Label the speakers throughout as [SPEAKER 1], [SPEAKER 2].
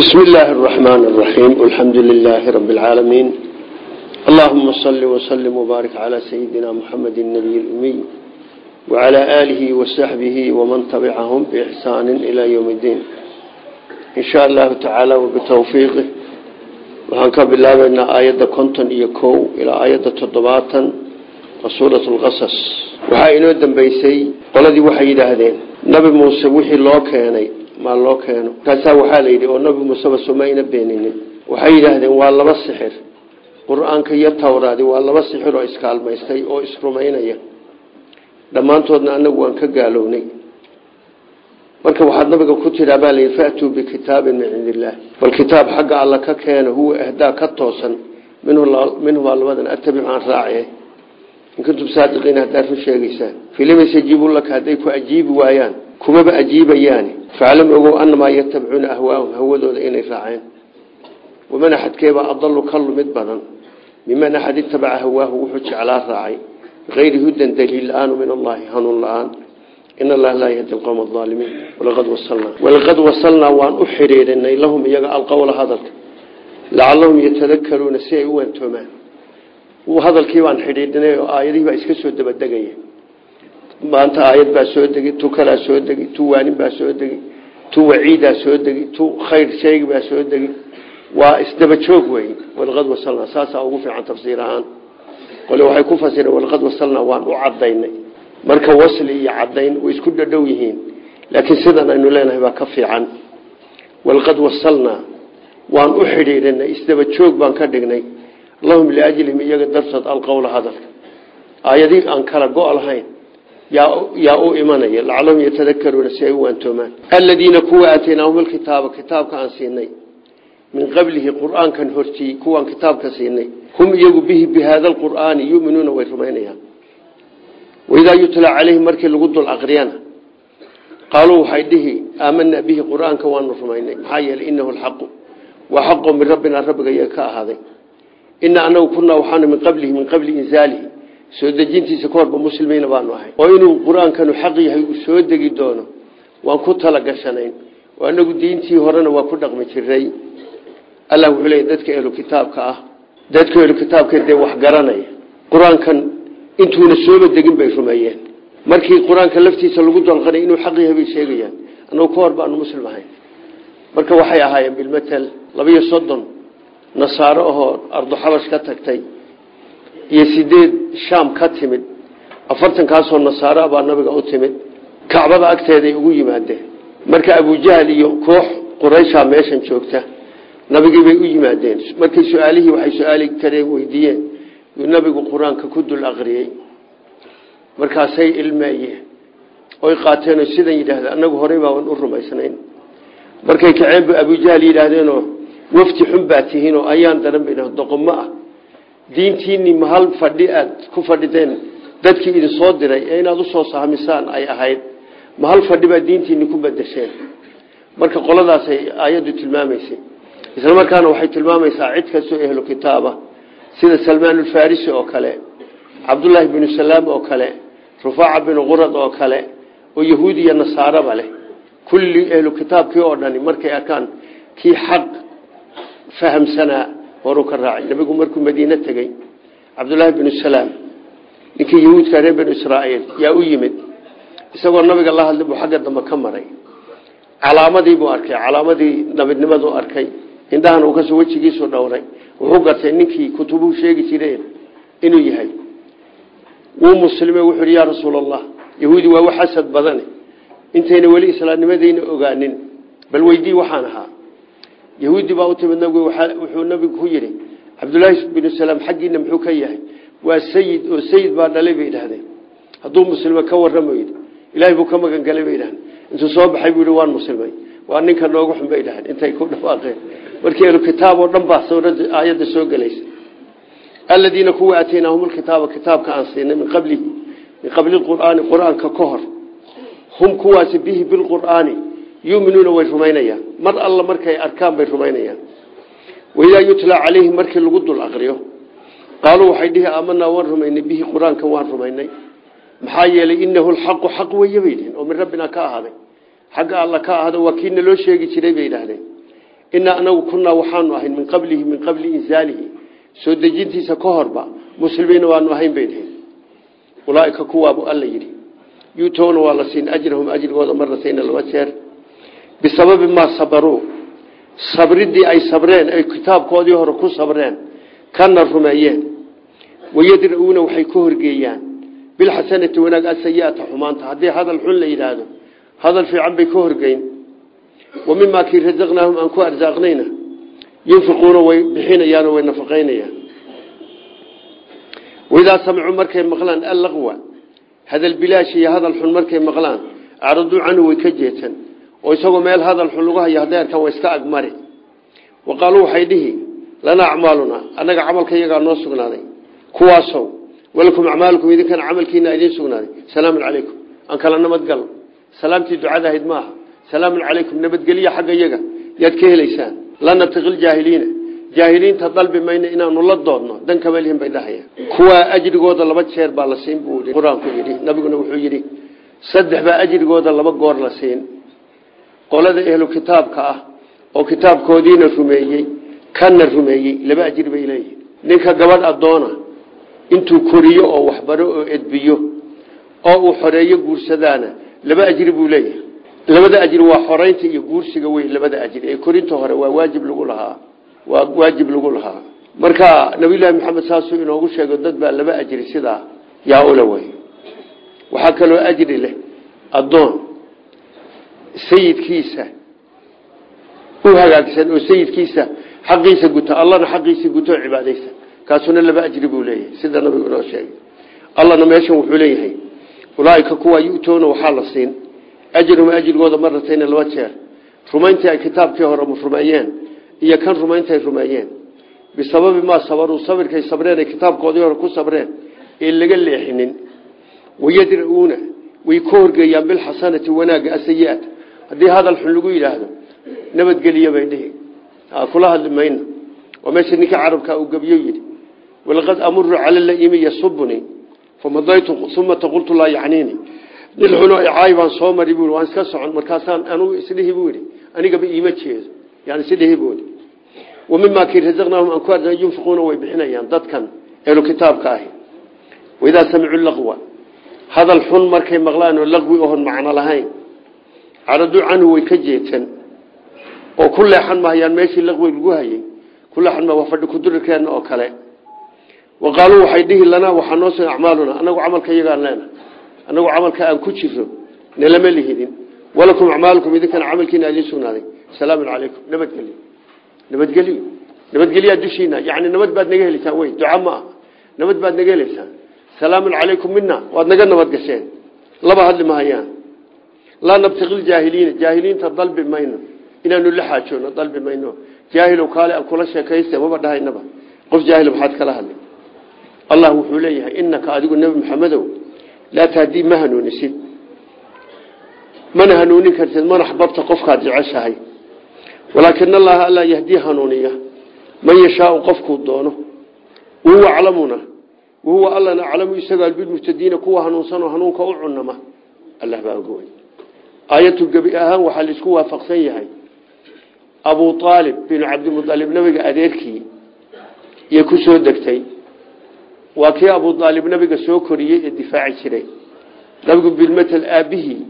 [SPEAKER 1] بسم الله الرحمن الرحيم الحمد لله رب العالمين اللهم صل وسلم وبارك على سيدنا محمد النبي الأمي وعلى آله وصحبه ومن تبعهم بإحسان إلى يوم الدين إن شاء الله تعالى وبتوفيقه وحنك بالله بأن آيات كنتن إيكو إلى آيات تضباطا وسورة القصص وحاينو دنبيسي قلدي وحي دهدين نبي موسى وحي الله كياني maa loo keeno. Markaasaa waxaa la yidhi oo nabi muuseba somayna beeninin. Waxay yidhaahdeen waa laba sixir. Qur'aanka iyo tawraadi waa laba sixir oo iskaalmaystay oo isrumaynaya. Dhammaantoodna anagu waan ka gaalownay. Marka waxaad nabiga ku tidhaa baa layidhi faatuu bikitaabin min cindi illaah bal kitaab xagga alla ka keena huwa ahdaa ka toosan. Minhumaa labadan atabicu aan raace in kuntum saadiqiin haddaad run sheegaysaan filimas yajiibu laka hadday ku ajiibi waayaan kumaba ajiibayaani faclam ogow anamaa yatabicuuna ahwaahum hawadooda inay raaceen. Waman axadkeebaa adalu ka lumid badan. Miman axad itabaca hawaahu wuxuu jeclaa raacay. Bikayri hudan daliil la'aan min allahi hanuun la'aan. In allaha laa yahdi alqowma aalimiin walaqad wasalnaa walaqad wasalnaa waan u xidhiidhinay lahum iyaga alqowla hadalka. Lacalahum yatadakaruuna si ay u wantoomaan hadalkii baan xidhiidhinay oo aayadihii baa iska soo dabadegaya maanta aayad baa soo degi tu kalaa soo degi tu waanin baa soo degi tu waciidaa soo degi tu khayr sheegi baa soo degi waa isdaba joog wey walaqad wasalnaa. Saasaa ugu fiican tafsiir ahaan. Waxay ku fasireen walaqad wasalnaa waan u cadaynay marka wasli iyo cadayn way isku dhadhow yihiin. Laakiin sidan aynu leenahay baa ka fiican. Walaqad wasalnaa. Waan u xidhiidhinay isdaba joog baan ka dhignay. Lahum liajlihim iyaga dartood alqowla hadalka. Aayadii aan kala go' lahayn yaa u imanaya lacalahum yatadakaruuna si ay u waantoomaan. Aladiina kuwa aataynaahum alkitaaba kitaabka aan siinay min qablihi qur'aankan hortiyey kuwaan kitaabka siinay. Hum iyagu bihi bi haada alqur'aani yuminuuna way rumaynayaan. Waidaa yutla calayhim markii lagu dul aqriyana qaaluu waxay dhihi aamanaa bihi qur'aanka waanu rumaynay. Maxaa yeelay inahu alxaqu waa xaqo min rabbinaa rabbiga iyaga ka ahaaday. Ina anagu kunaa waxaanu min qablihi min qabli inzaalihi soo dejintiisa ka horba muslimiina baanu ahay. Oo inuu qur'aankanu xaq yahay uu soo degi doono. Waan ku tala gashanayn. Oo anagu diintii horena waa ku dhaqmi jiray. Allah wuxuu leeyay dadka ehlu kitaabka ah dadka ehlu kitaabka dee wax garanaya qur'aankan intuuna sooba degin bay rumeeyeen. Markii qur'aanka laftiisa lagu dalqanay inuu xaq yahay bay sheegayaan anagu ka hor baanu muslim ahayn marka waxay ahaayeen bilmatel labiyo soddon nasaaro ahoo arduxabash ka tagtay iyo sideed shaam ka timid afartankaasoo nasaaro baa nabiga u timid kacbada agteeday ugu yimaadeen marka abujahal iyo koox quraysha meeshan joogta nabigiibay u yimaadeen. Markii su'aalihii waxay su'aali kareen weydiiyeen yuu nabigu qur'aanka ku dul aqriyey? Markaasay ilmeeyeen oy qaateen sidan yidhaahda anagu horey baaban u rumaysnayn. Markay kaceenbu abujahal yidhaahdeenoo wafti xun baa tihiinoo ayaan daran ba doqomo ah diintiinii ma hal fadhi aad ku fadhideen dadkii idin soo diray ee inaad u soo sahmisaan ay ahayd. Ma hal fadhi baa diintiini ku bedesheen? Marka qoladaasay aayaddu tilmaamaysay. Isla markaana waxay tilmaamaysaa cid kastoo ehlu kitaaba sida salmaan ulfarisi oo kale cabdullaahi binu salaam oo kale rufaaca binu qurad oo kale oo yahuudi iyo nasaaraba leh. Kulli ehlu kitaabkii oo dhani markay arkaan kii xaq fahamsanaa horuu ka raacay. Nabigu markuu madiine tegey cabdullaahi binu salaam ninkii yahuudka reer binu israa'iil yaa u yimid. Isagoo nabiga la hadlay buu xagga dambe ka maray. Calaamadii buu arkay calaamadii nabidnimaduu arkay. Indhahan uu ka soo wejigiisu dhowray. Wuxuu gartay ninkii kutubuhu sheegi jireen inuu yahay. Wuu muslime wuxuu yidhi yaa rasuul allah yahuudi waa wax xasad badane intayna weli islaamnimadayna ogaanin. Bal weydii waxaan ahaa yahuudi baa u timid nabigu wuxuu nabigu ku yidhi cabdullaahi binu salaam xaggiina muxuu ka yahay? Waa sayid oo sayid baa dhalay bay idhahdeen hadduu muslime ka warramo yidhi. Ilaahay buu ka magan galay bay idhahdeen intuu soo baxay buu yidhi waan muslimay. Waa ninka noogu xun bay idhahdeen intay ku dhawaaqeen. Markii ahlu kitaab oo dhan baa suuradda aayadda soo gelaysa aladiina kuwa aataynaahum alkitaaba kitaabka aan siinay min qablihi min qabli lqur'aani qur'aanka ka hor hum kuwaasi bihi bilqur'aani yuminuuna way rumaynayaan. Mar alla markay arkaan bay rumaynayaan. Waidaa yutla calayhim markii lagu dul aqriyo qaaluu waxay dhihi aamanaa waan rumaynay. Bihi qur'aanka waan rumaynay. Maxaa yeelay inahu lxaqu xaq weye bay dhihin oo min rabbina ka ahaaday. Xagga alla ka ahada waa kiina loo sheegi jiray bay idhaahdeen inaa anagu kunaa waxaanu ahayn min qablihi min qabli insaalihi soo dejintiisa ka horba muslimiina waanu ahayn bay dhihin ulaaika siin ajrahum ajrigooda jeer bisababi maa sabaruu sabridii ay sabreen ay kitaabkoodii hore ku sabreen kana rumeeyeen wayadra'uuna waxay ka horgeeyaan bilxasanati wanaag asayiata xumaanta haddii hadal xun la yidhaahdo hadal fiican bay ka horgeyn wa mimaa kii rasaqnaahum aan ku arsaaqnayna yunfiquuna way bixinayaanoo way nafaqaynayaan waidaa samicuu markay maqlaan allaqwa hadal bilaash iyo hadal xun markay maqlaan acraduu canhu way ka jeetan oo isagoo meel hadal xun lagu arkaan waa iska agmari wa qaaluu dhihi lanaa acmaalunaa annaga camalka iyagaa noo sugnaaday. Kuwaasow walakum acmaalukum idinkana camalkiina idiin sugnaaday. Salaamun calaykum. Aan kala nabadgal salaamtii ducada ahayd maaha. Salaamun calaykum nabadgelya xagga iyaga. Yaad ka helaysaan. La nabtaqi ljaahiliina jaahiliinta dalbi mayna inaanu la doodno. Dan kama bay dhahayaan. Kuwaa ajrigooda laba jeer baa la siin buu qur'aanku nabiguna wuxuu yidhi saddex baa ajrigooda laba goor la siin qolada ehlu kitaabka ah oo kitaabkoodiina rumeeyey kana rumeeyey laba ajir bay leeyihiin ninka gabadh addoona intuu koriyo oo waxbaro oo edbiyo oo uu xoreeyo guursadaana laba ajri buu leeyahay. Labada ajri waa xoreynta iyo guursiga wey labada ajri ee korinta hore waa waajib lagu lahaa. Waa waajib lagu lahaa. Marka nabiyullaahi maxamed saasuu inoogu sheego dad baa laba ajri sidaa yaa ula wey waxaa kaloo ajri leh addoon sayidkiisa. U hagaagsan oo sayidkiisa xaqiisa guta allana xaqiisii guto cibaadaysan kaasuna laba ajri buu leeyahay sida nabigu inoo sheegay. Allana meeshan wuxuu leeyahay ulaaika kuwaa yu'toona waxaa la siin. Ajrahum ajrigooda maratayna laba jeer. Rumayntii ay kitaabkii hore rumeeyeen iyo kan rumayntay rumeeyeen. Bisababi maa sabaruu sabirkay sabreen ay kitaabkoodii hore ku sabreen ee laga leexinin. Wayadra'uuna way ka horgeeyaan bilxasanati wanaagga asayi'at haddii hadal xun lagu yidhaahdo nabadgeliya bay dhihi. Kula hadli mayno waa meesha ninka carabka uu gebiyo yidhi walaqad amuru cala laimi yasubuni famadaytu uma taqultu laa yacniini. Nin xuno icaay baan soo mari bui waan iska socon markaasaan anugu isdhihi buu yidhi. Anigaba iima jeedo. Yani isdhihi buu yidhi. Wa mimaa kii ku arsa yunfiquuna way bixinayaan dadkan ehlu kitaabka ahi. Waidaa samicuu laqwa hadal xun markay maqlaan oo caraduu canhu way ka jeetan. Oo ku leexan mahayaan meeshii laqwi lagu hayay. Ku ma waa fadhi kudurirkeenna oo kale. Wa qaaluu waxay dhihi lanaa waxaa noo sugan acmaaluna anagu camalka iyagaan leena anagu camalka aan ku jirno nalama lihidin. Walakum acmaalukum idinkana camalkiina idiin sugnaaday. Salaamun calaykum. Nabadgelyo nabadgelyo nabadgelyaa dushiina. Yani nabad baad naga helaysaan wey duca nabad baad naga helaysaan salaamun calaykum mina waad naga nabad gasheen. Laba hadli mahayaan laa nabtaqi ljaahiliina jaahiliinta dalbi mayno. Inaanu la xaajoonno dalbi mayno. Jaahilow kaale aan kula sheekayste maba dhahaynaba. Qof jaahil maxaad kala hadlay allah wuxuu leeyahay inaka adigu nebi maxamedow laa tahdii ma hanuunisid mana hanuunin kartid mana axbabta qofkaad jeceshahay. Walaakin allaha allaa yahdii hanuuniya. Man yashaau qofkuu doono wahuwa aclamuna wahuwa allana aclamu isagaa bilmuhtadiina kuwa hanuunsanoo hanuunka u cunama allah baa oga wey aayatu gebi ahaan waxaa la isku waafaqsan yahay abu aalib binu cabdimualib nabiga adeerkii iyo ku soo degtay. Waa kii abu aalib nabiga soo koriyey ee difaaci jiray. Nabigu bilmatal aabihii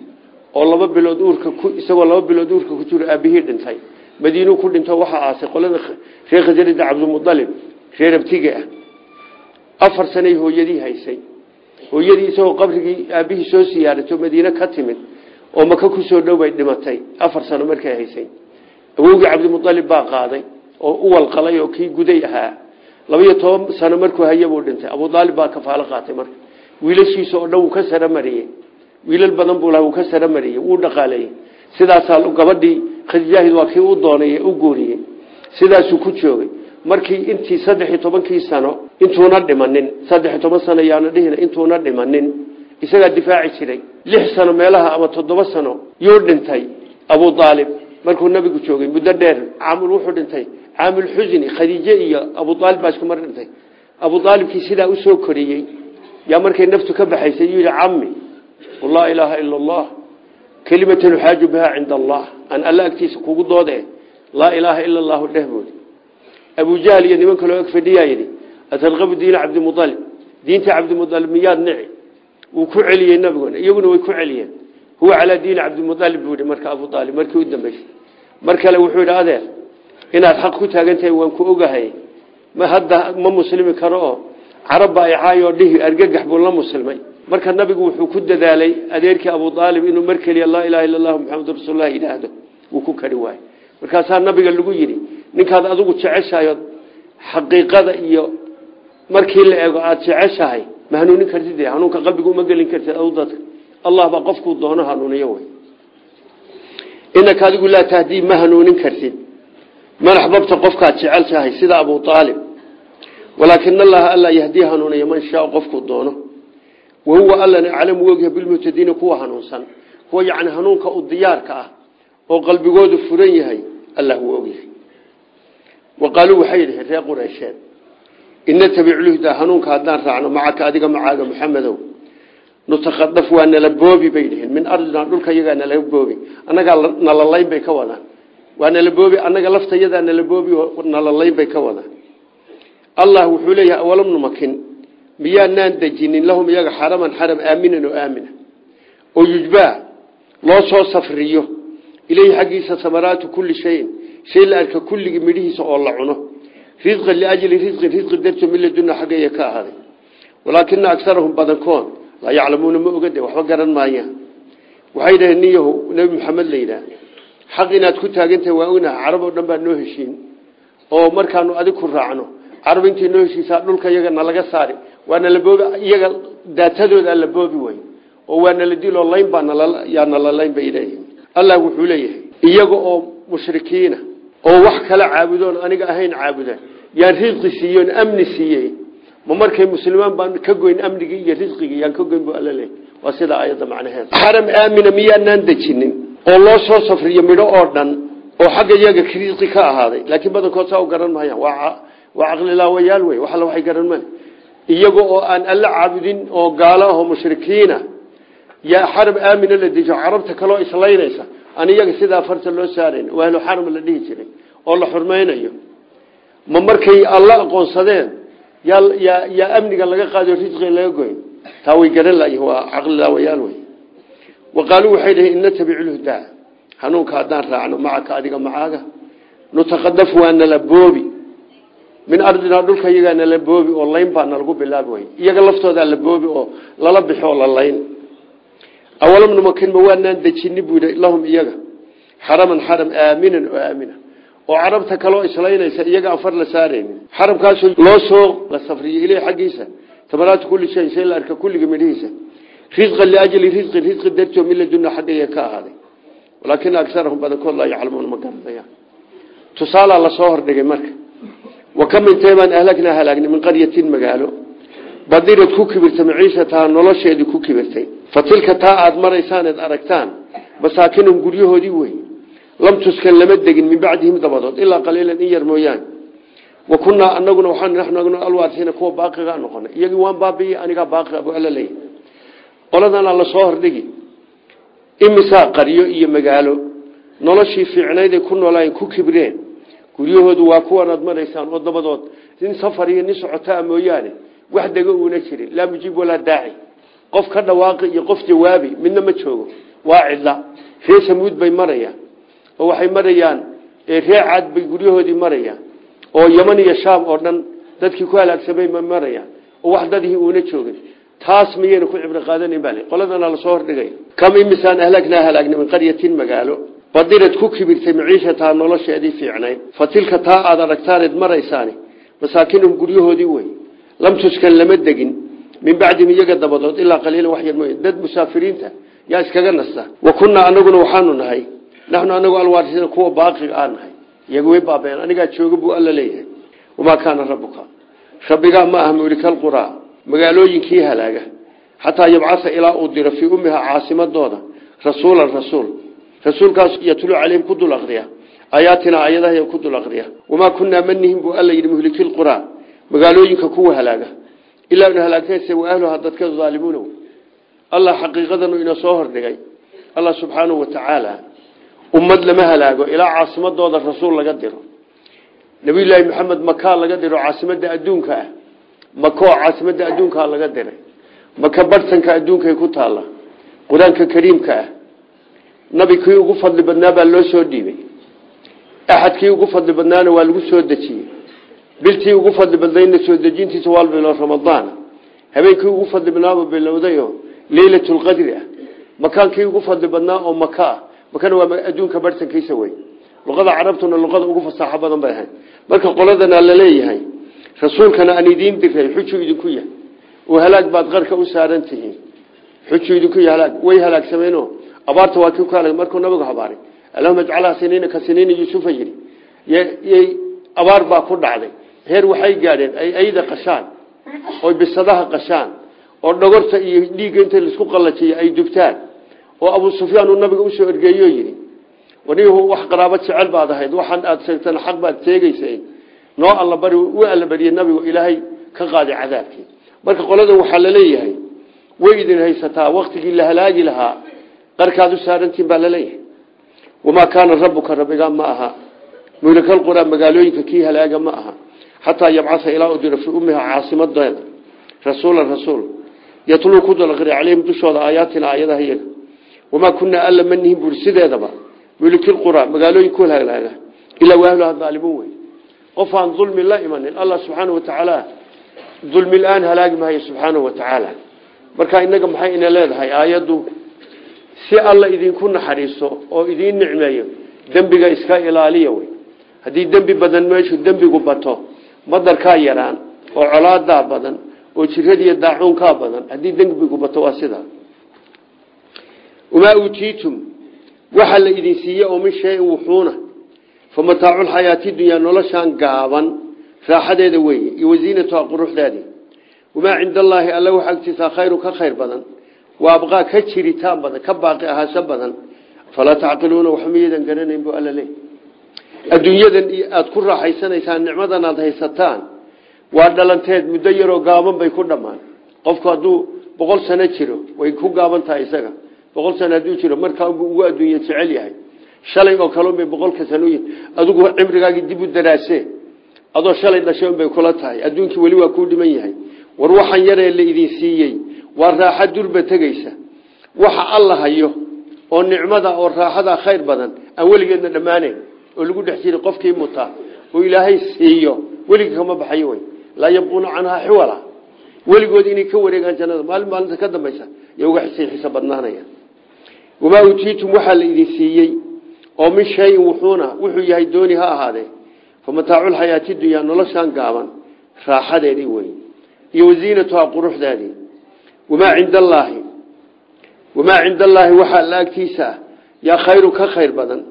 [SPEAKER 1] oo laba bilood uurka isagoo laba bilood uurka ku jiro aabihii dhintay. Madiinuu ku dhinto waxaa aasay qolada reer khasrada cabdimualib reer abtiga ah. Afar sanay hooyadii haysay. Hooyadii isagoo qabrigii aabihii soo siyaarato madiine ka timid oo maka ku soo dhow bay dhimatay. Afar sano markay haysay. Awowgii cabdimualib baa qaaday oo u walqalay oo kii guday ahaa. Labaiyo toban sano markuu hayabuu dhintay. Abu aalib baa kafaalo qaatay marka. Wiilashiisa oo dhan wuu ka saramariyey wiilal badan buu laha wuu ka saramariyey wuu dhaqaaleeyey sidaasaa gabadhii khadijaahid waa kii u doonay u guuriyey. Sidaasuu ku joogay. Markii intii saddex iyo tobankii sano intuuna dhimanin saddex iyo toban sano yaana dhihina intuuna dhimanin isagaa difaaci jiray. Lix sano meelaha ama toddoba sano yuu dhintay abu aalib markuu nabigu joogay muddo dheer caamul wuxuu dhintay. Caamul xusni khadiije iyo abu aalib baa isku mar dhintay. Abu aalibkii sidaa u soo koriyey. Yaa markay naftu ka baxaysay yuu yihi cammi laa ilaaha ila allah kelimatan uxaaju bihaa cinda allah. Aan alla agtiisa kugu doode laa ilaaha ila allahu dheh buuri abujahl iyo niman kaloo eg fadhiyaa yidhi atarqabu diina cabdimualib diinta cabdimualib miyaad nici wuu ku celiyey nabiguna iyaguna way ku celiyeen. Huwa calaa diini cabdimualib buu yihi marka abu aalib markii u dambeysay. Mar kale wuxuu yidhi inaad xaq ku taagan tahay waan ku ogahay. Ma hadda ma muslimi karo oo carabba ay caayoo dhihi argagax buu la muslimay. Marka nabigu wuxuu ku dadaalay adeerkii abu aalib inuu mar keliya laa ilaha illa allahu maxamedun rasuullah ku kari waayo markaasaa nabiga lagu yidhi ninkaad adigu jeceshahay xaqiiqada iyo markii la eego aada jeceshahay ma hanuunin kartid hanuunka qalbiga uma gelin kartid dadka. Allah baa qofkuu doono hanuuniyo wey. Inaka adigu laa tahdii ma kartid. Man axbabta qofkaad jecelshahay sida abu aalib walaakina allaha alla yahdii hanuuniya man shaa qofkuu doono. Wahuwa allana aclamu ogyahay bilmuhtadiina kuwa hanuunsan. Kuwa yacni hanuunka u diyaarka ah oo qalbigoodu furan yahay allah wuu ogyahay. Wa qaaluu waxay dhaheen reer qureysheed ina tabicluhda hanuunka haddaan raacno macaka adiga macaaga maxamedow nutakadaf waa nala boobi bay dhaheen min ardina dhulka yagaa nala boobi annagaa nalalayn bay ka wadaan waa nala boobi annaga laftayadaa nala boobi oo nalalayn bay ka wadaan allah wuxuu leeyahay awalam numakin miyaanaan dejinin lahum iyaga xaraman xaram aaminan oo aamina oo yujbaa loo soo safriyo ileyhi xaggiisa samaraatu kulli shayin shay la arka kulligii midhihiisa oo la cuno risqan liajli risqin risqi darto min laduna xaggeeya ka ahaaday. Walaakina agarahum badankood laa yaclamuuna ma ogade waxba garan maayaan waxay dhaheen nin yahow nebi maxamed la yidhaah xaq inaad ku taagantahay waa ognaha carab oo dhan baa noo heshiin oo markaanu adig ku raacno carab intay noo heshiisaa dhulka iyaga nalaga saari waa nala boobi iyaga daatadooda la boobi wey oo waa nala diloo layn baa iyaga oo mushrikiina oo wax kala caabudoon aniga ahayn caabuda yaan risqi siiyen amni siiyey ma markay muslimaan baan ka goyn amnigii iyo risqigii yaan ka goyn bu alla waa sida aayadda macnaheeda xaram aamina miyaanaan dejinin? Oo loo soo safriyo midho oo dhan oo xagga iyaga risqi ka ahaaday. Laakiin badankood saa u garan maayaan waa caqlilaawayaal wey wax alla waxay garan male iyaga oo aan alla caabudin oo gaalo ahoo mushrikiina yaa xaram aamina la dejo carabta kaloo islaynaysa aan iyaga sidaa farta loo saarayn oo ahlu xaram la dhihi jiray oo la xurmaynayo. Ma markay alla aqoonsadeen yaa amniga laga qaado risqiga laga goyn. Taa way garan layihin waa caqlilaawayaal wey wa qaaluu waxay dhahen ina tabiculhudaa hanuunka haddaan raacno macaka adiga macaaga. Nutaqadaf waa nala boobi. Min ardinaa dhulka iyagaa nala boobi oo layn baa nalagu bilaabi iyaga laftoodaa la boobi oo lala bixo oo la layn awalam numakin ma waanaan dejini buu yidhi lahum iyaga xaraman xaram aaminan oo aamina oo carabta kaloo islaynaysa iyaga aan far la saaraynin xaramkaasoo loo soo la safriyo ileh xaggiisa tamaraatu kulli shay shay la arka kulliga midhihiisa risqan liajli risqin risqi dartoo min laduna xaggaya ka ahaaday walaakina agarahum badankood laa yaclamuuna ma garanayaan tusaalaa la soo hordhigay marka wa ka mintee baan ahlagnaa qaryatin magaalo badirad ku kibirtay maciishataa nolosheedii ku kibirtay. Fa tilka taa aada maraysaan aragtaan masaakinum guryahoodii wey lam tuskan lama degin min bacdihim dabadood ilaa qaliilan in yar mooyaane. Wa kunnaa anaguna waxaan naxnu alwaarsiina kuwa baaqigaa noqonay iyagii waan baabi'iye anigaa baaqiga buu alla qoladana la soo hordhigi. Imisaa qaryo iyo magaalo. Noloshii fiicnayday ku noolaayeen ku kibreen. Guryahoodu waa kuwan aad maraysaan oo dabadood. Nin safar iyo nin socotaa wax dego uuna jirin laa mujiib walaa daaci. Qof ka dhawaaqi iyo qof jawaabi midna ma joogo. Waa cidla. Ree samuud bay marayaan. Oo waxay marayaan ree caad bay guryahoodii marayaan. Oo yaman iyo shaam oo dhan dadkii ku halaagsamay ma marayaan. Oo wax dadihii uuna joogin taas miyayna ku cibro qaadanin baa qoladana la soo hordhigay. Kam imisaan ahlagnaa halaagnay min qaryatin magaalo. Badirad ku kibirtay maciishataa nolosheedii fiicnayd fa tilka taa aad aragtaaneed maraysaani masaakinum guryahoodii wey lam tuskan lama degin min bacdihim iyaga dabadood ilaa qaliilan wax yar mooye dad musaafiriinta yaa iskaga nasta wa kunnaa anaguna waxaanu nahay naxnu anagu alwaarisiina kuwa baaqiga aan nahay iyaga way baabeen anigaa jooga buu alla leeyahay wamaa kaana rabbuka rabbigaa ma aha mulikalquraa magaalooyinkii halaaga xataa yabcasa ilaa uu diro fii ummiha caasimadooda rasuulan rasuul rasuulkaas yatlu caleyhim ku dul aqriya aayaatina ku dul aqriya wamaa kunnaa manihim buu alla yidhi muhlikilquraa magaalooyinka kuwa halaaga ilaa inu halaagtayse wa ahluha dadka aalimuuna allah xaqiiqadanu ina soo hordhigay. Allah subxaanahu wa tacaala ummad lama halaago ilaa caasimadooda rasuul laga diro. Nabiyullaahi maxamed makaa laga diro caasimada adduunka ah. Makoo caasimada adduunkaa laga diray. Maka barhtanka adduunkay ku taalla. Qur'aanka kariimka ah. Nabi kii ugu fadli badnaa baa loo soo dhiibay. Axadkii ugu fadli badnaana waa lagu soo dejiyey biltii ugu fadli badnayna soo dejintiisa waa bilo ramadaan. Habeenkii ugu fadli badnaaba bilowdayo leylatulqadri ah. Makaankii ugu fadli badnaa oo maka ah. Waa adduunka barhtankiisa wey luqada carabtuna luqada ugu fasaaxo badan bay ahayd. Marka qoladana la leeyahay rasuulkana aan idiin diray xujuu idinku yahay. Oo halaag baad qarka u saaran tihiin. Xujuu idinku yahay halaag way abaarta waa ku halag markuu nabigu habaaray. Allahuma ajcalha siniina ka siniina yuusufa yidhi. Abaar baa ku dhacday heer waxay gaadheen ay ayda qashaan oy bisadaha qashaan oo dhogorta iyo dhiigga inta la isku qallajiyo ay dubtaan oo abuu sufyaan uu nabiga u soo ergeeyo yidhi wanihu wax qaraabo jecel baad ahayd waxaan aada sheegtana xaq baad sheegaysay noo allabari u allabariyey nabigu ilaahay ka qaaday cadaabkii. Marka qoladan waxaa la leeyahay way idin haysataa waktigii la halaagi lahaa qarkaad u saarantiin baa la leeyahay wamaa kaana rabuka rabbiga ma aha mulikalqura magaalooyinka kii halaaga ma aha xataa yabcaa ilaa diro fii ummiha caasimadeeda rasuula rasuul yatluu ku dalaqri caleyhim dushooda aayaatina aayadaha iyaga wamaa kunaa alla ma nihin buuri sideedaba mulikilqura magaalooyin ku halaaga ilaa waahluha daalimuun wey qof aan dulmi la imanin allah subxaana wa tacaala dulmi la'aan halaagi maayo subxaanahu wa tacaala marka inaga maxay ina leedahay aayaddu si alla idinku naxariiso oo idiin nicmeeyo dembiga iska ilaaliya wey haddii dembi badan meeshu dembigu bato madarkaa yaraan oo colaadaa badan oo jiradiiyo daacuunkaa badan haddii dembigu bato waa sidaa. Wamaa uutiitum waxaa la idin siiye oo min shayin wuxuuna fa mataaculxayaati dunyaa noloshaan gaaban raaxadeeda weeye iyo wasiinatuha quruxdeedii wamaa cinda alla waxa agtiisaa khayru ka khayr badan waa abqaa ka jiritaan badan ka baaqi ahaasho badan falaa tacqiluuna wax miyadan garanayn bu alla leey adduunyadan aada ku raaxaysanaysaan nicmadan aada haysataan waa dhalanteed muddo yaroo gaaban bay ku dhammaan. Qofku hadduu boqol sano jiro way ku gaaban tahay isaga. Boqol sano hadduu jiro markaa ugu adduunya jecel yahay. Shalay oo kale unbay boqolka sano adigu cimrigaagii dib u daraasee adoo shalay dhashay unbay kula tahay. Adduunkii weli waa kuu dhiman yahay. War waxaan yaree la idin siiyey. Waa raaxa durba tegeysa waxa alla hayo oo nicmada oo raaxada khayr badan aan weligeedna dhammaanayn oo lagu dhex qofkii mutaa oo ilaahay siiyo. Weligii kama baxayo wey laa yabquuna canhaa xiwala. Weligood inay ka wareegaan jannada. Maalin maalinta ka dambaysa y uga xisay xiso badnaanaya. Wamaa uutiitum waxaa la idin siiyey. Oo min shayin wuxuuna wuxuu yahay dooni ha ahaadee. Fa mataaculxayaati dunyaa noloshaan gaaban raaxadeedii wey iyo wasiinatuha quruxdeedii wamaa cinda allaahi wamaa cinda allaahi waxaa khayru ka khayr badan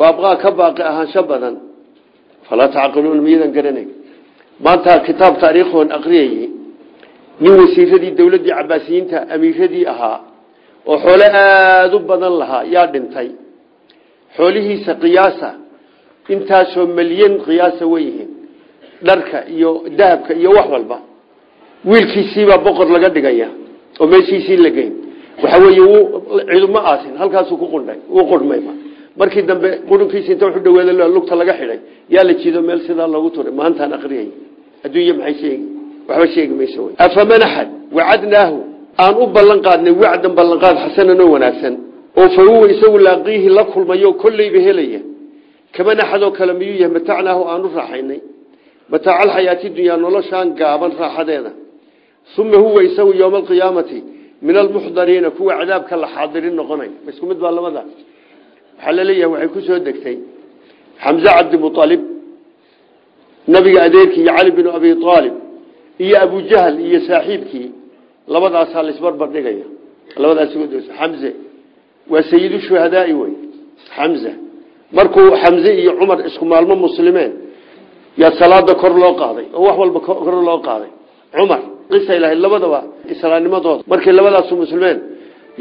[SPEAKER 1] wa abqaa ka baaqi ahaansho badan. Falaa tacqiluuna miyadan garanay. Maanta kitaab taariikhoon aqriyayey nin wasiiradii dowladdii cabaasiyiinta amiiradii ahaa oo xoolo aada u badan lahaa yaa dhintay. Xoolihiisa qiyaasa intaasoo milyan qiyaasa weyihiin dharka iyo dahabka iyo wax walba. Wiilkiisiibaa boqor laga dhigaya oo meeshiisii la geyn. Waxa weeye ciduma aasin halkaasuu ku qudhay uu qudhmayba markii dambe qurunkiisi inta wuxu dhaweeda lugta laga xidhay yaa la jiido meel sidaa loogu turay maantaan aqriyay adduunya sheegi waxba sheegi mayso afaman axad wacadnaahu. Aan u ballan qaadnay wacdan ballanqaad xasanan oo wanaagsan. Oo fa isagu laaqiihi la kulmayo kolleyba helaya. Kaman axadoo kale miyuu yahay? Matacnaahu aan u raaxaynay mataacaalxayaati dunyaa noloshaan gaaban raaxadeeda. Uma huwa isagu yowma alqiyaamati min almuxdariina kuwa cadaabka la xaadirin noqonay. Isku mid baa labada waxaa la leeyahay waxay ku soo degtay xamse cabdimualib nabiga adeerkii iyo cali binu abi aalib iyo abujahl iyo saaxiibkii labadaasaa laisbarbar dhigaya. Labadaas xamze waa sayidu shuhadaai wey xamze markuu xamze iyo cumar isku maalmo muslimeen yaa salaada kor loo qaaday oo wax walba kor loo qaaday. Cumar qisay lahayd labadaba islaamnimadooda. Markay labadaasu muslimeen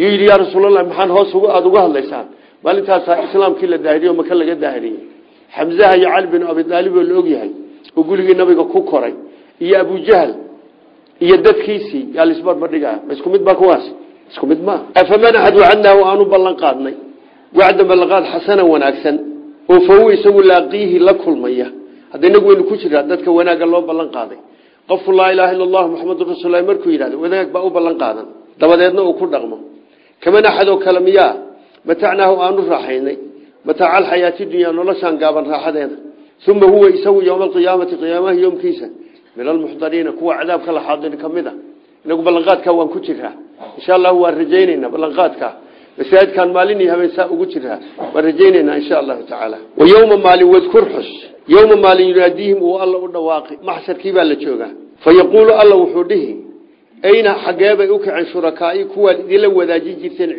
[SPEAKER 1] yuu yidhi yaa rasuulallah maxaan hoos aada uga hadlaysaan maalintaasaa islaamkii la daahiriye o maka laga daahiriyey. Xamzaha iyo cali binu abi aalib oo la ogyahay oo gurigii nabiga ku koray iyo abujahl iyo dadkiisii yaa laisbarbardhigaa isku mid baa kuwaas? Isku mid maa afaman axad wacadnaahu aanu ballan qaadnay. Wacda balaqaad xasana wanaagsan oo fahuwa isagu laaqiihi la kulmaya. Hadda inagu ku jiraa dadka wanaagga loo ballan qaaday. Qofku laa ilaaha illa allah muxamadu rasuullahi markuu yidhahdo wanaag baa u ballan qaadan. Dabadeedna uu ku dhaqmo. Kaman axadoo kale matacnaahu aanu raaxaynay. Mataaca alxayaati dunyaa noloshaan gaaban raaxadeeda. Uma huwa isagu yowma alqiyaamati qiyaamaha yoomkiisa. Min almuxdariina kuwa cadaabka la xaadiri ka mid a. Inagu ballanqaadkaa waan ku jiraa. Insha allahu waan rajaynaynaa ballanqaadkaa masaajidkaan maalin iyo habeen saa ugu jiraa. Waan rajaynaynaa insha allahu tacaala. Wa yowma maalin wadkur xus yowma maalin yunaadiihim uu alla u dhawaaqi. Maxsharkii baa la joogaa. Fa yaquulu alla wuxuu dhihi ayna xaggee bay u kaceen shurakaai? Kuwaad idinla wadaajin jirteen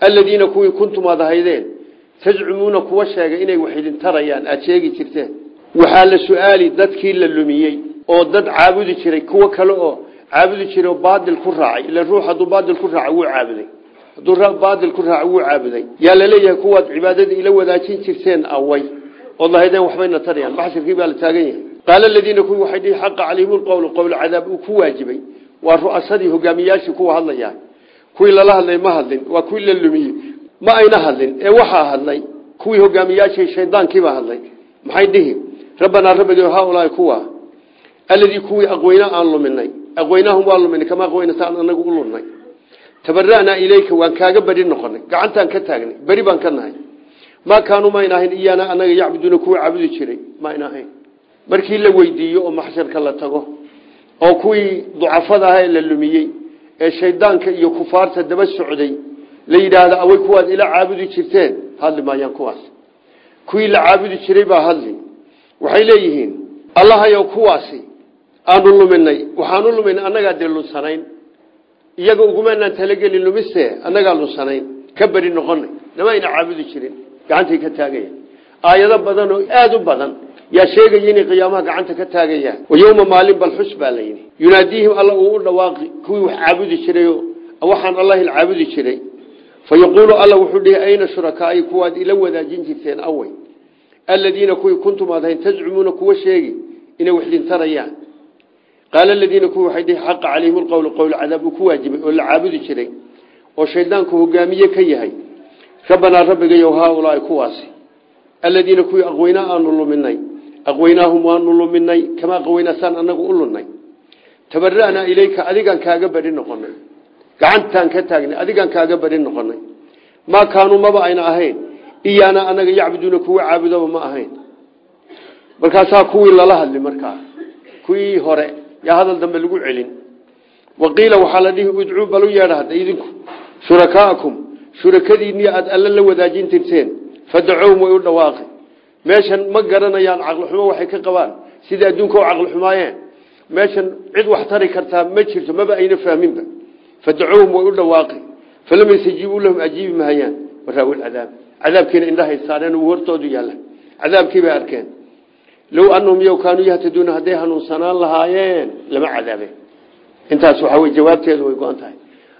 [SPEAKER 1] aladiina kuwii kuntum aad ahaydeen tazcumuuna kuwa sheegay inay wax idin tarayaan aada sheegi jirteen. Waxaa la su'aali dadkii la lumiyey oo dad caabudi jiray kuwo kale oo caabudi jiray oo baadil ku raacay. Ila ruux hadduu baadil ku raaca wuu caabuday. Hadduu baadil ku raaca wuu caabuday. Yaa la leeyahay kuwaad cibaadada ila wadaajin jirteen away. Ood lahaydeen waxbayna tarayaan. Maxsirkii baa la taagan yahay. Qaala aladiina kuwii waxay dhihi xaqa uu ku waajibay. Waa ru'asadii hogaamiyaashii kuwa hadlayaa kuwii lala hadlay ma hadlin waa kuwii la lumiyey. Ma ayna hadlin ee waxaa hadlay kuwii hogaamiyaashii shaydaankiibaa hadlay. Maxay dhihi? Rabbanaa rabbigo haaulaai kuwa. Alladii kuwii aqweyna aan luminay. Aqweynaahum waa luminay kama aqweynataan anagu u lunnay tabara'naa ilayka waan kaaga beri noqonay. Gacantaan ka taagnay beri baan ka nahay. Maa kaanuu mayna ahayn iyaana anaga yacbuduuna kuwa caabudi jiray mayna ahayn. Markii la weydiiyo oo maxsharka la tago oo kuwii ducafada aha la lumiyey ee shaydaanka iyo kufaarta daba socday la yidhaahda away kuwaad ila caabudi jirteen. Hadli maayaan kuwaas. Kuwii la caabudi jiray baa hadli. Waxay leeyihiin allahayow kuwaasi aanu luminay. Waxaanu luminay annagaa dee lunsanayn. Iyaga ugumaanaan talagelin lumiste annagaa lunsanayn. Ka beri noqonay. Namayna caabudi jirin gacantay ka taagayaan aayado badan oo aada u badan yaa sheegaya inay qiyaamaha gacanta ka taagayaan? Wa yowma maalin bal xus baa la yidhi. Yunaadiihim alla uu u dhawaaqi kuwii wax caabudi jiray waxaan allahi la caabudi jiray. Fa yaquulu alla wuxuu dhihi ayna shurakaai kuwaad ila wadaajin jirteen awey aladiina kuwii kuntum aad hayn tazcumuuna kuwa sheegi inay wax dintarayaan qaala aladiina kuwii waxay dhihi xaqa calayhim lqowlu qowl cadaab ku waajibay oo la caabudi jiray oo shaydaanku hogaamiye ka yahay. Rabbanaa rabbigayow haaulaai kuwaasi. Aladiina kuwii aqweynaa aanu luminay aqweynaahum waanu luminay kama aqweynaasaan anagu u lunnay tabara'naa ilayka adigaan kaaga beri noqonay gacantaan ka taagnay adigaan kaaga beri noqonay maa kaanuu maba ayna ahayn iyaana anaga yacbuduuna kuwa caabudoba ma ahayn markaasaa kuwii lala hadli markaa kuwii hore yaa hadal dambe lagu celin waqiila waxaa la dhihi udcuu balu yeedha hadda idinku shurakaakum shurakadiinii aada alla la wadaajin tirteen fadacowhum way u dhawaaqi meeshan ma garanayaan caqlixumo waxay ka qabaan. Sida adduunka u caqli xumaayeen. Meeshan cid wax tari kartaa ma jirto maba ayna fahminba. Fadacowhum way u dhawaaqi. Falam yastajiibuu lahum ajiibi mahayaan waraawi cadaab cadaabkiina indhahay saareen uu hortoodu yaalla. Cadaabkiibay arkeen. Low anahum yow kaanuu yahtaduuna hadday hanuunsanaan lahaayeen lama cadaabeen. Intaas waxaa wey jawaabteedu way go-an tahay.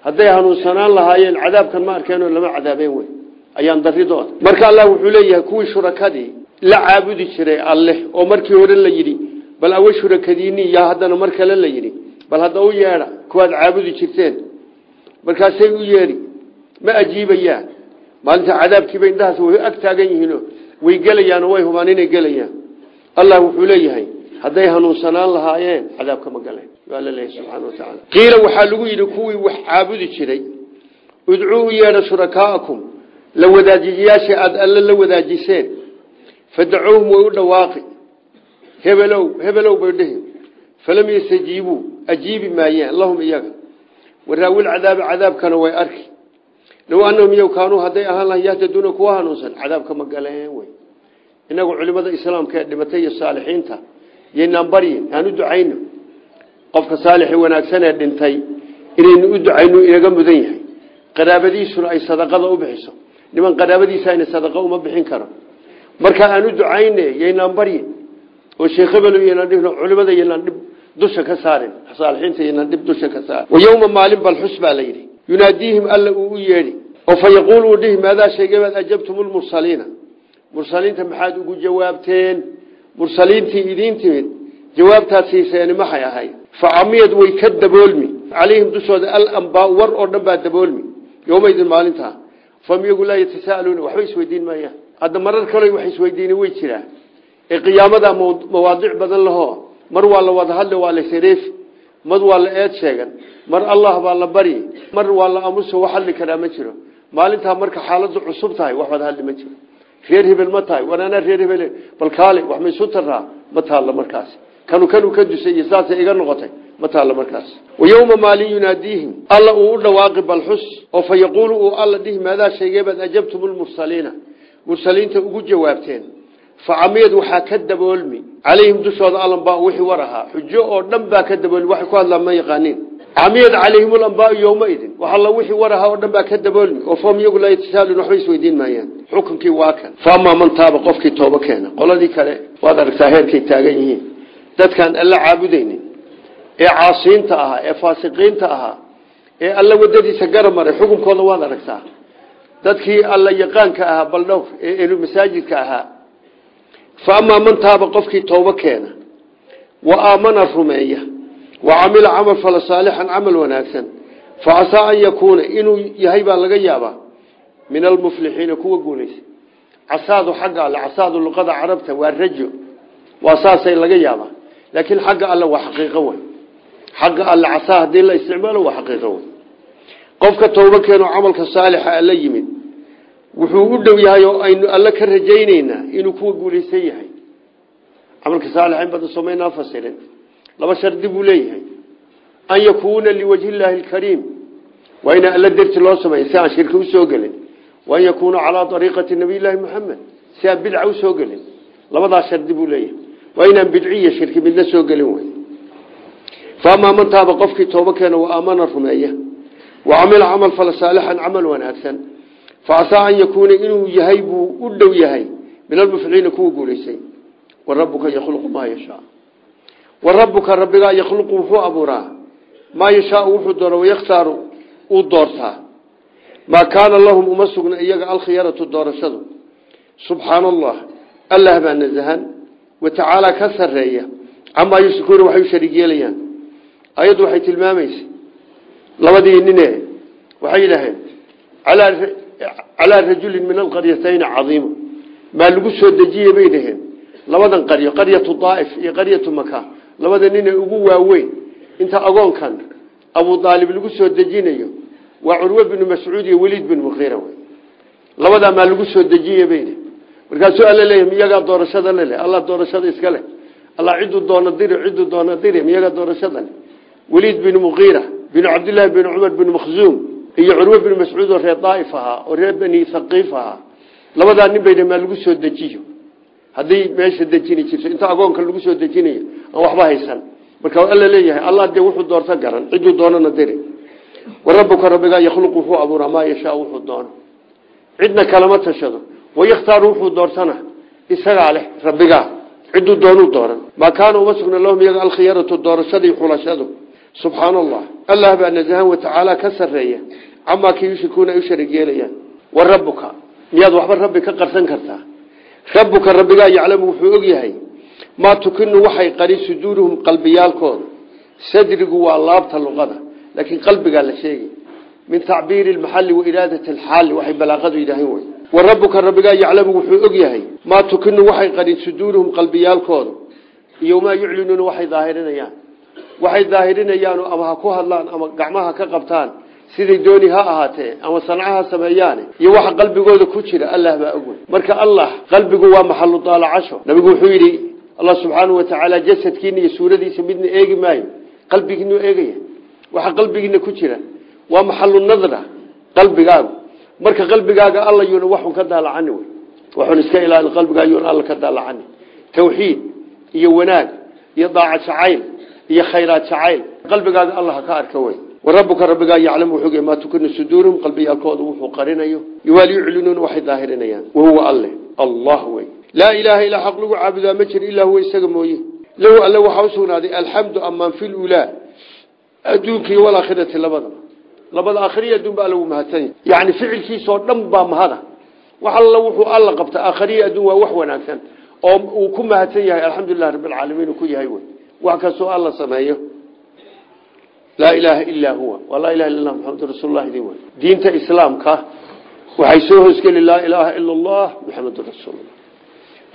[SPEAKER 1] Hadday hanuunsanaan lahaayeen ma arkeenoo lama cadaabeen wey ayaan daridooda marka allah wuxuu leeyahay kuwii shurakadii la caabudi jiray alleh oo markii hore la yidhi bal awa shurakadiini yaa haddana mar kale la yidhi bal hadda u yeedha kuwaad caabudi jirteen. Markaasay u yeedhi ma ajiibayaan maalinta cadaabkiiba indhahaas way ag taagan yihiino way gelayaanoo way hubaan inay gelayaan. Allah wuxuu leeyahay hadday hanuunsanaan lahaayeen cadaabka ma galeen waa la leeyahay subxaana wa tacaala. Qiila waxaa lagu yidhi kuwii wax caabudi jiray udcuu u yeedha shurakaakum la wadaajiyayaashii aada alle la wadaajiseen fadacowhum way u dhawaaqi hebelow hebelow bay dhehi falam yastajiibuu ajiibi maayaan lahum iyaga waraawil cadaabi cadaabkana way arki low anahum yow kaanuu hadday ahaan laha yahtaduuna kuwa hanuunsan cadaabka ma galeen wey inagu culimada islaamka ee dhimatay iyo saalixiinta yaynaan baryin aan u ducayno qofka saalixi wanaagsan ee dhintay inaynu u ducayno inaga mudan yahay qaraabadiisuna ay sadaqada u bixiso niman qaraabadiisa ayna uma bixin karo marka aan u ducayne yaynaan baryin oo sheekh hebel yaynaan dhibno culimada yaynaan dhib dusha ka saarin. Saalixiinta yaynaan dhib dusha ka saarin. Wa yowma maalin bal xus baa la yidhi. Yunaadiihim alla uu u yeedhi. Oo fa yaquulu uu dhihi maadaa sheegebaad ajabtum lmursaliina mursaliinta maxaad ugu jawaabteen? Mursaliintii idiin timid. Jawaabtaad siiseeni maxay ahayd fa camiyad way ka daboolmi. Calayhim dushooda alambaau war oo dhan baa daboolmi. Yowmaydin maalintaa fahum iyagu laa yatasaaluuna waxba isweydiin maayaan hadda marar kale wax isweydiina way jiraa ee qiyaamada mawaadic badan lahoo mar waa la wada hadli waa la sareefi mad waa la eed sheegan. Mar allah baa la baryi mar waa la amuso wax hadli karaa ma jiro. Maalintaa marka xaaladu cusub tahay wax wada hadli ma jiro. Reer hebel ma tahay. Wanaanaa reer hebel bal kaale wax ma isu taraa ma taalla markaas. Kanu kanu ka dusay iyo saasay iga noqotay ma taalla markaas. Wayowma maalin yunaadiihim alla uu u dhawaaqi balxus oo fa yaquulu uu alla dhihi maadaa sheegeebaad ajabtum lmursaliina mursaliinta ugu jawaabteen. Facamiyad waxaa ka daboolmi. Calayhim dushooda alanbaa wixii war ahaa. Xujo oo dhan baa ka daboolmi waxay ku hadlaan ma yaqaaniin. Camiyad calayhim alambaau yowmaidin wax alla wixii war oo dhan baa ka daboolmi. Oo fahum iyagu laa yatasaaluun waxba maayaan. Xukunkii waa kan. Faamaa man taaba qofkii toobo keena. Qoladii kale waad aragtaa heerkay taagan yihiin. Dadkaan alla caabudaynin. Ee caasiinta ahaa ee faasiqiinta ahaa ee alla wadadiisa gara maray xukunkooda waad aragtaa dadkii alla yaqaanka ahaa baldhowr ee masaajidka ahaa. Fa man taaba qofkii toobo keena wa aamana rumeeya wa camila camal fala saalixan camal wanaagsan fa casaa an yakuuna inuu yahay baa laga yaabaa min almuflixiina kuwa guulaysa. Casaadu xagga alle casaadu luqada carabta waa rajo waa saasay laga yaabaa. Laakiin xagga alle waa xaqiiqo wey xagga alle casaa haddii la isticmaalo waa xaqiiqo wey qofka toobo keenoo camalka saalixa alla yimid wuxuu u dhow yahay oo aynu alle ka rajayneynaa inuu kuwa guulaysan yahay. Camalka saalixa in badan somaynaa fasirin laba shardi buu leeyahay. An yakuuna liwajhi illaahi alkariim. Waa inaa alla derti loo sameeya si aan shirki u soo gelin. Waan yakuuna calaa ariiqati nabiy llaahi muxamed si aan bidca u soo gelin. Labadaas shardi buu leeyahay. Waa inaan bidciya shirki midna soo gelin wey faamaa man taaba qofkii toobo keena wa aamana rumeeya. Wa camila camal fala saalixan camal wanaagsan fa casaa an yakuuna inuu yahay buu u dhow yahay min almufliciina kuwa guulaysay wa rabbuka yakhluqu maa yashaa wa rabbuka rabbigaa yakhluqu wuxuu abuuraa maa yashaau wuxuu doona wayakhtaaru uu doortaa maa kaana lahum uma sugna iyaga alkhiyaratu doorashadu subxaana allah allah baa nasahan wa tacaala ka sareeya camaa yushrikuuna waxay u shariig yeelayaan ayaddu waxay tilmaamaysa labadii nine waxay yidhaaheen calaa rajulin min alqaryatayni cadiima maa lagu soo dejiye bay dhaheen labadan qaryo qaryatu daaif iyo qaryatu maka labada nine ugu waaweyn inta agoonkan abu aalib lagu soo dejinayo waa curwe binu mascuud iyo weliid bin muqiira wey labadaa maa lagu soo dejiye bayne markaasuu alla leeyahy miyagaa doorashada leleh allah doorashada iska leh allah ciduu doono diri ciduu doono diri miyagaa doorashada leh weliid bin muqiira binu cabdillaahi bin cumar iyo curwe bin mascuud oo reer daaif ahaa oo reer bani haqiif ahaa. Labadaa nin bayna maa lagu soo dejiyo haddii meesha dejini jirto inta agoonka lagu soo dejinayo aan waxba haysan. Marka alla leeyahay allah dee wuxuu doorto garan ciduu doonana diri. Wa rabbuka rabbigaa yakhluqu wuxuu abuuraa maa yashaa wuxuu doono cidna kalama tashado. Wayakhtaaru wuxuu doortana isagaa leh rabbigaa ciduu doonuu dooran maa kaana uma sugna lahum iyaga alkhiyaratu doorashadii xulashadu. Subxaana allah allah baa nasahan watacaala ka sareeya camaa kii yushrikuuna ay u sharig yeelayaan wa rabbuka? Miyaad waxba rabbi ka qarsan kartaa? Rabbuka rabbigaa yaclamu wuxuu og yahay maa tukinu waxay qari suduuruhum qalbiyaalkooda. Sadrigu waa laabta luqada. Laakiin qalbigaa la sheegay min tacbiiri lmaxali wa iraadati alxaali waxay balaaqadu yidhaaheen wey wa rabbuka rabbigaa yaclamu wuxuu og yahay maa tukinu waxay qarin suduuruhum qalbiyaalkooda. Iyo maa yuclinuuna waxay daahirinayaan ama ha ku ka qabtaan siday dooni ha ahaatee ama sanca ha sameeyaan iyo waxa qalbigooda ku jira allah baa og wey marka allah qalbigu waa maxalu daalacasho nabigu wuxuu yidhi allah subxaanau watacaala jasadkiina iyo suuradiisa midna eegi maayo qalbigiinu eegaya. Waxa qalbigiina ku jira waa maxalu nadra qalbigaagu. Marka qalbigaaga alla yuuna waxun ka daalacani wey. Waxun iska ilaali qalbigaaga yuuna alla ka daalacani tawxiid iyo wanaag iyo daaca jacayl iyo khayraad jacayl qalbigaaga allah ka arka warabuka rabbigaa yaclamu wuxuu maa tukinu suduuruhum qalbiyaalkooda wuxuu qarinayo. Waal yuclinuuna waxay daahirinayaan. Wahuwa alle allah wey. Laa ilaaha ilaa xaq lagu caabudaa ma jiro ilaa huwa isaga mooye. Lahu alle waxaa usugnaaday alxamdu amaan fi lulaa adduunkii walaakhirati labadaba. Labada aakhiriya adduun ba alla gu mahadsanya yani ficilkiisoo dhan baa mahada. Wax alla wuxuu alla qabta aakhiriya adduun waa wax wanaagsan. Oo uu ku mahadsan yahay alxamdulilahi ku kastoo alla sameeyo laa ilaaha ilaa huwa. Waa laa ilaha illa maxamadu rasuullah idin wey diinta islaamka waxay soo hoosgeli laa ilaaha ila allah muxamedun rasuulullah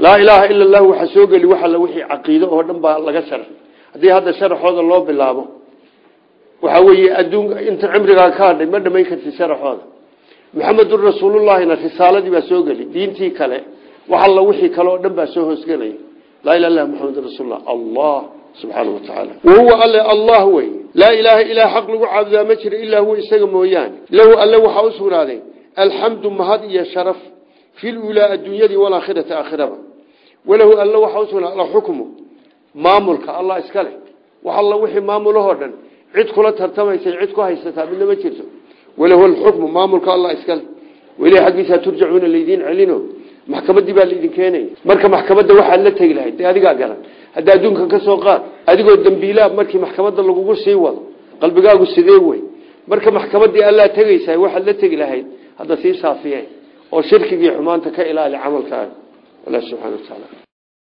[SPEAKER 1] laa ilaaha ila allah waxaa soo geli wax alla wixii caqiido oo dhan baa laga sharax haddii hadda sharaxooda loo bilaabo waxaa weeye adduun inta cimrigaa ka hadhay ma dhamayn karti sharaxooda. Muxamedun rasuulullahina risaaladii baa soo geli diintii kale wax alla wixii kale oo dhan baa soo hoosgelaya laa ilaha illa muxamedun rasuulullah allah subxaanau watacaala wahuwa alle allah wey. Laa ilaaha ilaa xaq lagu caabudaa ma jiro ilaa huwa isaga mooyaane. Lahu alle waxaa u sugnaaday alxamdu mahad iyo sharaf fi luulaa adduunyadii walaakhirati aakhiraba. Walahu alle waxaa usugnaaday alxukmu maamulka allah iska leh. Wax alla wixii maamulahoo dhan cid kula tartamaysa cid ku haysataa midna ma jirto. Walahu alxukmu maamulka allah iska leh. Weli xaggiisa turjacuuna laydiin celino. Maxkamadii baa laidin keenaya marka maxkamadda waxaad la tegi hadda adduunkan ka soo qaad adigoo dambiilaa markii maxkamadda lagugu sii wado qalbigaagu sidee wey? Marka maxkamadii allaa tegaysaa waxaad la tegi lahayd hadda sii saafiye oo shirkigii xumaanta ka ilaali camalkaaga allah subxana